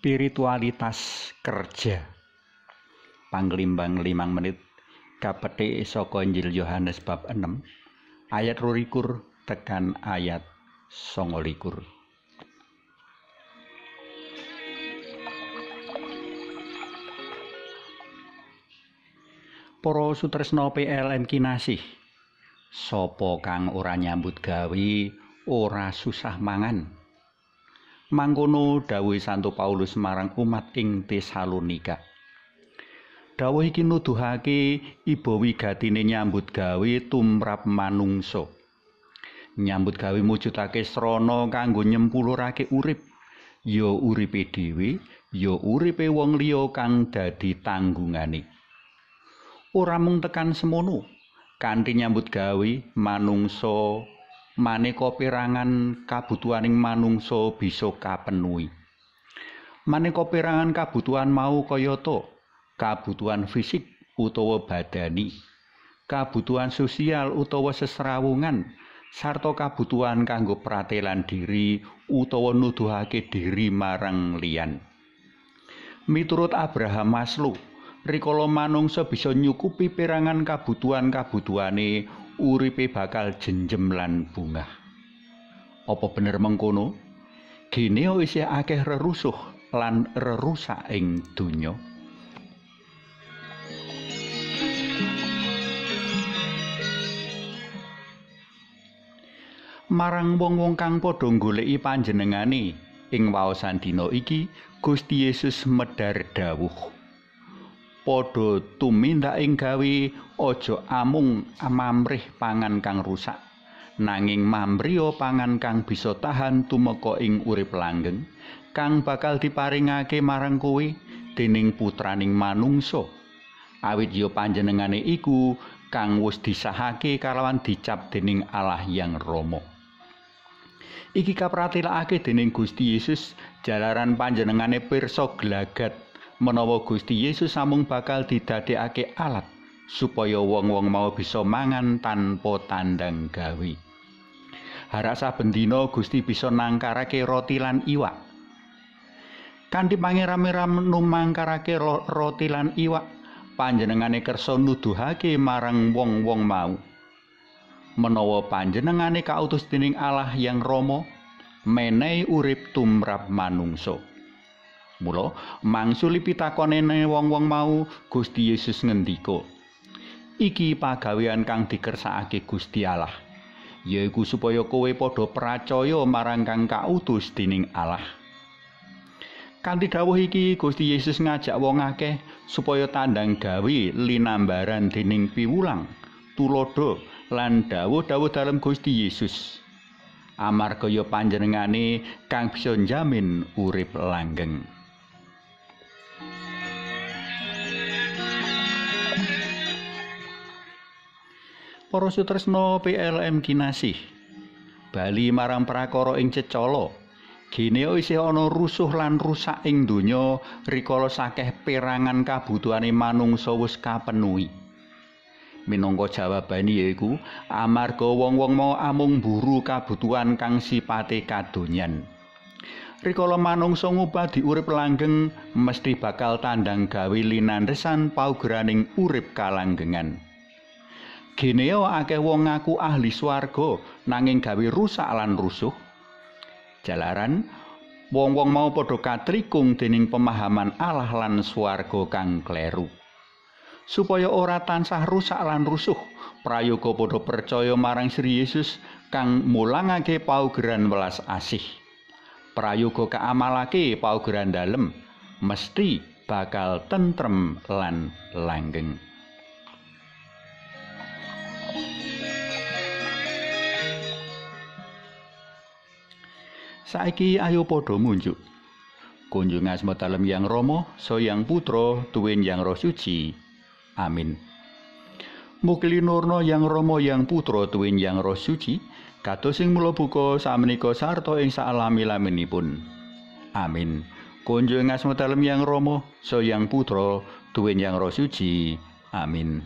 spiritualitas kerja. Panglimbang limang menit kapethik saka Injil Yohanes bab 6 ayat 22 tekan ayat 29 Para sutresna PLM kinasih sapa kang ora nyambut gawe ora susah mangan Mangkono dawuh Santo Paulus marang umat ing Tesalonika. Dawuh iki nuduhake iba wigatine nyambut gawe tumrap manungsa. Nyambut gawe mujudake srana kanggo nyempulurake urip, ya uripe dhewe, ya uripe wong liya kang dadi tanggungane. Ora mung tekan semono, kanthi nyambut gawe manungsa maneka perangan kabutuhaning manungsa bisa kapenuhi. Maneka perangan kabutuhan mau kayata kabutuhan fisik utawa badani, kabutuhan sosial utawa sesrawungan, sarta kabutuhan kanggo pratelan diri utawa nuduhake diri marang liyan. Miturut Abraham Maslow, rikala manungsa bisa nyukupi perangan kabutuhan-kabutuhane uripe bakal jenjem lan bungah. Apa bener mengkono? Geneo isih akeh rerusuh lan rerusak ing donya. Marang wong-wong kang padha goleki panjenengane ing waosan dina iki, Gusti Yesus medhar dawuh. Padha tumindak ing gawe aja amung amamrih pangan kang rusak. Nanging mamriya pangan kang bisa tahan tumeka ing urip langgeng kang bakal diparingake marang kowe dening putraning manungsa. Awit ya panjenengane iku kang wis disahake kalawan dicap dening Allah yang Rama. Iki kapratelakake dening Gusti Yesus jalaran panjenengane pirsa gelagat menawa Gusti Yesus samung bakal didadekake alat supaya wong-wong mau bisa mangan tanpa tandang gawe. Harak saben dina Gusti bisa nangkarake roti lan iwak. Kanthi pangeram-eram numangkarake roti lan iwak, panjenengane kersa nuduhake marang wong-wong mau. Menawa panjenengane kautus dening Allah yang Rama, menehi urip tumrap manungsa. Mula mangsuli pitakonene wong-wong mau Gusti Yesus ngendika. Iki pagawean kang dikersakake Gusti Allah, yaiku supaya kowe padha percaya marang kang kautus dening Allah. Kanthi dawuh iki Gusti Yesus ngajak wong akeh supaya tandang gawe linambaran dening piwulang, tulodo lan dawuh-dawuh dalam Gusti Yesus. Amarga ya panjenengane kang bisa njamin urip langgeng. Para sutresna PLM kinasih. Bali marang prakara ing cecala. Geneo isih ana rusuh lan rusak ing donya rikala sakeh perangan kabutuhane manungsa wis kapenuhi. Minangka jawabane yaiku amarga wong-wong mau amung buru kabutuhan kang sipate kadonyan. Rikala manungsa ngubah diurip langgeng mesti bakal tandang gawe linandhesan paugeraning urip kalanggengan. Geneo akeh wong ngaku ahli swarga nanging gawe rusak lan rusuh. Jalaran wong-wong mau padha katrikung dening pemahaman Allah lan swarga kang kleru. Supaya ora tansah rusak lan rusuh, prayoga padha percaya marang Sri Yesus kang mulangake paugeran welas asih. Prayoga kaamalake paugeran dalem mesti bakal tentrem lan langgeng. Saiki ayo padha munjuk. Kunjung asma dalem yang Rama, so yang putra, tuwin yang roh suci. Amin. Mukli nurna yang Rama yang putra tuwin yang roh suci, kados sing mula buka samenika sarta ing salami-laminipun. Amin. Kunjung asma dalem yang Rama, so yang putra, tuwin yang roh suci. Amin.